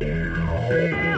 Yeah.